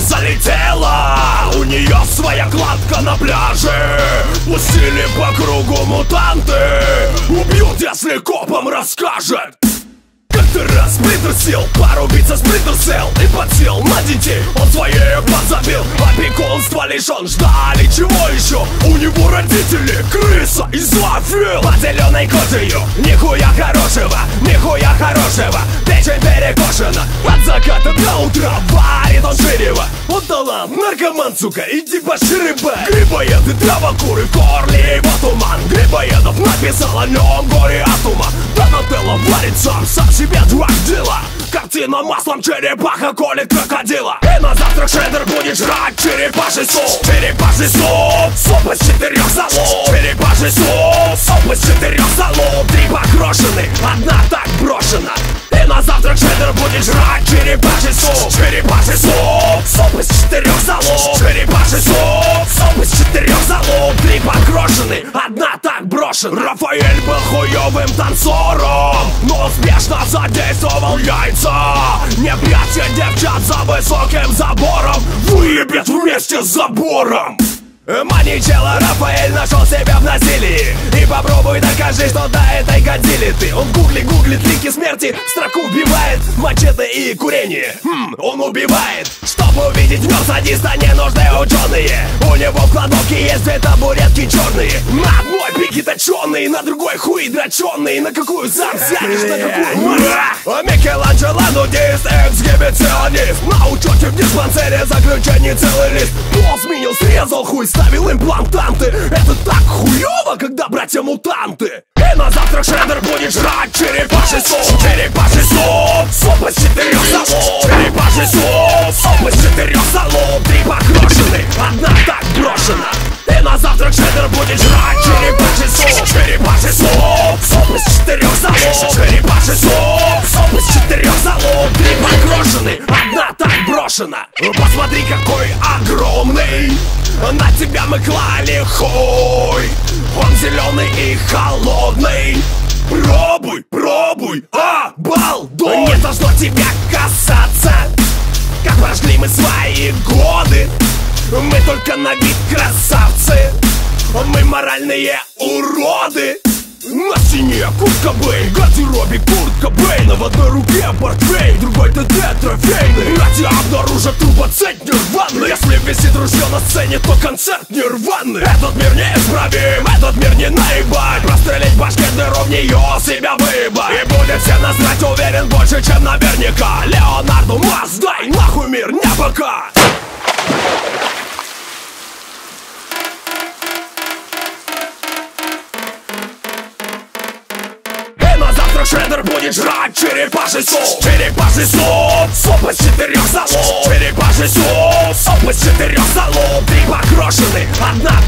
Залетела! У нее своя кладка на пляже Пустили по кругу мутанты. Убьют, если копам расскажет. Как-то раз притрусил, пару убийца сплитерсел И подсел на детей, он своей подзабил. Опекунство лишен, ждали чего еще? У него родители, крыса и зоофил Под зеленой кожею, нихуя хорошего, нихуя хорошего. Печень перекошена, от заката до утра он талант, наркоман, сука, иди поширеба Грибоеды, травокуры, в горле его туман Грибоедов написал о нем горе от ума. Донателло варит сам, сам себе драк дела Картина маслом черепаха колет крокодила. И на завтрак шредер будет жрать черепаший суп. Черепаший суп, суп из четырех залов. Черепаший суп, суп из четырех залов. Три покрошены, одна так брошена. И на завтрак шредер будет жрать черепаший суп. Черепаший суп брошена Рафаэль был хуевым танцором Но успешно задействовал яйца. Не прячьте девчат за высоким забором Выебет вместе с забором. Маничела Рафаэль нашел себя в насилии И попробуй докажи, что до этой годили. Ты Он гугли гуглит лики смерти строку вбивает мачете и курение хм, Он убивает. Чтобы увидеть в нем садиста не нужны ученые У него в кладовке есть две табуретки черные На одной пики точеные, на другой хуй дроченые На какую сам взянешь, на какую мать А Микеланджело нудист, эксгибиционист. На учете в диспансере заключение целый лист. Пол сменил, срезал хуй, ставил имплантанты. Это так хуёво, когда братья-мутанты. И на завтрак шредер будет жрать черепаший суп Черепаший суп, суп из четырех залов. Черепаший суп, суп из четырех залов. Три покрошены, одна так брошена Посмотри, какой огромный. На тебя мы клали хуй Он зеленый и холодный. Пробуй, пробуй, обалдуй. Не должно тебя касаться. Как прошли мы свои годы. Мы только на вид красавцы. Мы моральные уроды на стене куртка Бэй, гардеробе куртка Бэйна В одной руке портфель, другой ТТ трофейный. На тебя обнаружат трубоцет нирваны. Если висит ружье на сцене, то концерт нирваны. Этот мир неисправим, этот мир не наебать. Прострелить башке дыру в нее, себя выебать И будет все насрать, уверен, больше, чем наверняка. Леонарду Маз, дай нахуй мир, не пока шредер будет жрать черепаший суп Черепаший суп, суп из четырех залов Черепаший суп, суп из четырех залов Три покрошены, одна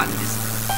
感じです。